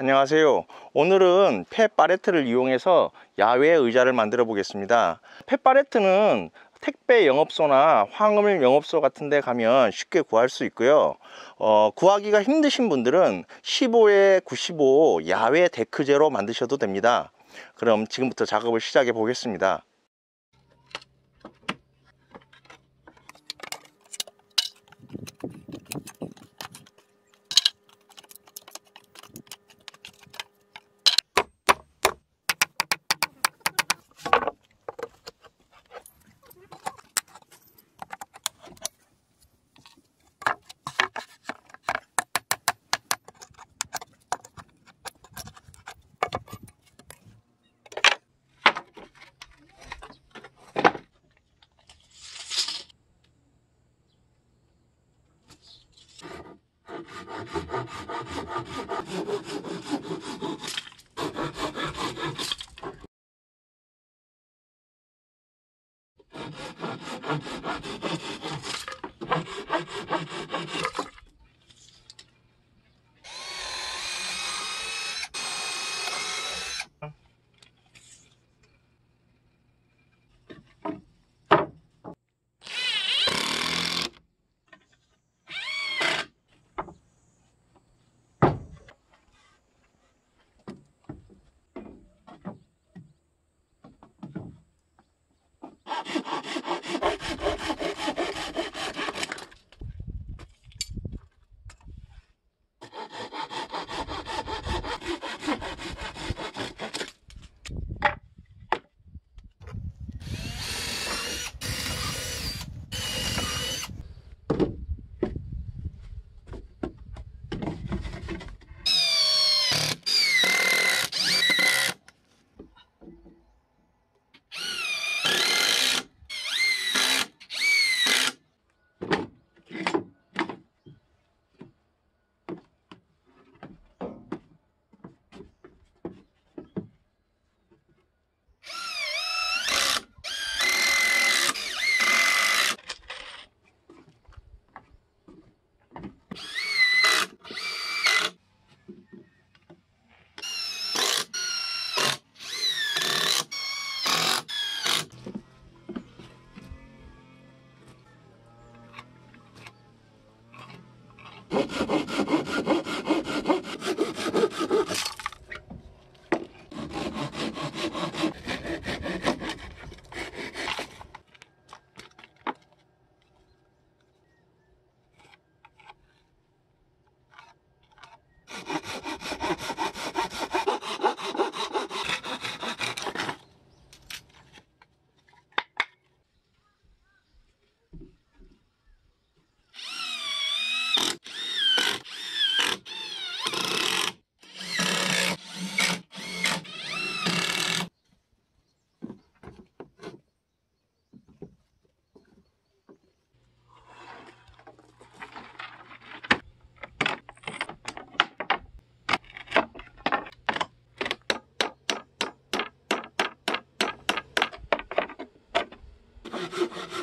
안녕하세요. 오늘은 펫 파레트를 이용해서 야외 의자를 만들어 보겠습니다. 펫 파레트는 택배 영업소나 황금 영업소 같은 데 가면 쉽게 구할 수 있고요. 어, 구하기가 힘드신 분들은 15에 95 야외 데크제로 만드셔도 됩니다. 그럼 지금부터 작업을 시작해 보겠습니다. I'm sorry. Thank you.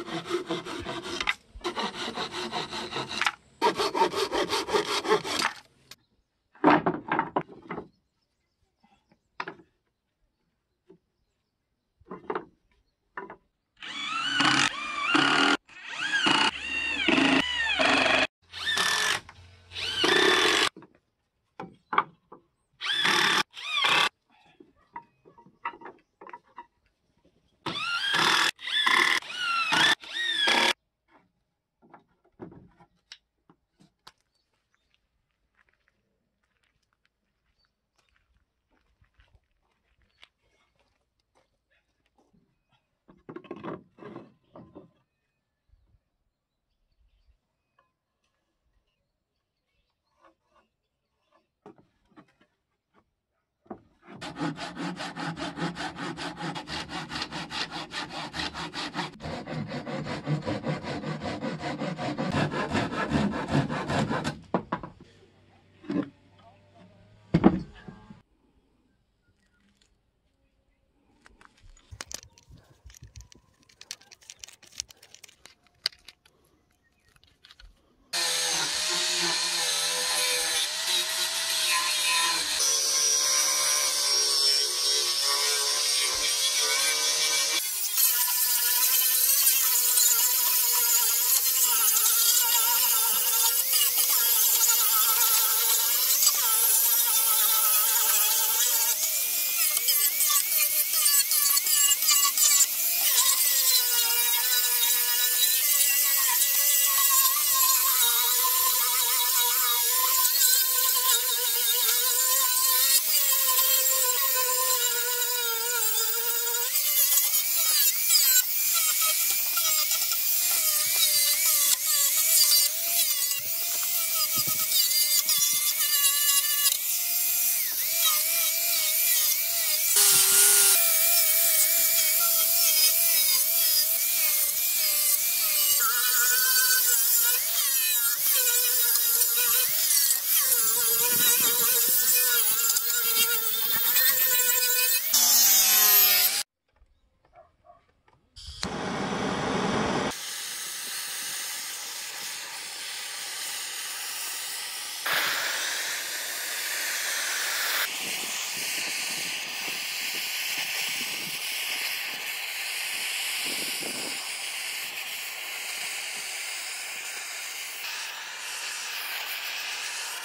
ハハハハ!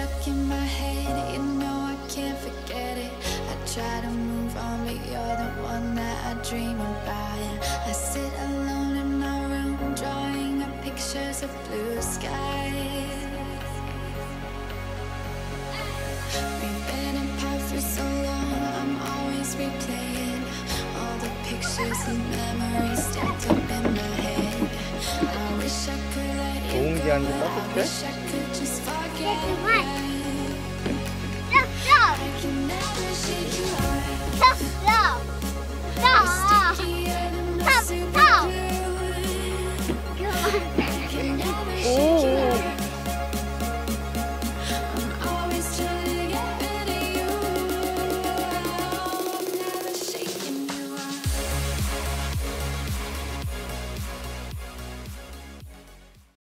stuck in my head, you know I can't forget it. I try to move on, but you're the one that I dream about I sit alone in my room, drawing up pictures of blue skies. We've been apart for so long, I'm always replaying All the pictures and memories stacked up in my head. I wish I could let you go, I wish I could just forget.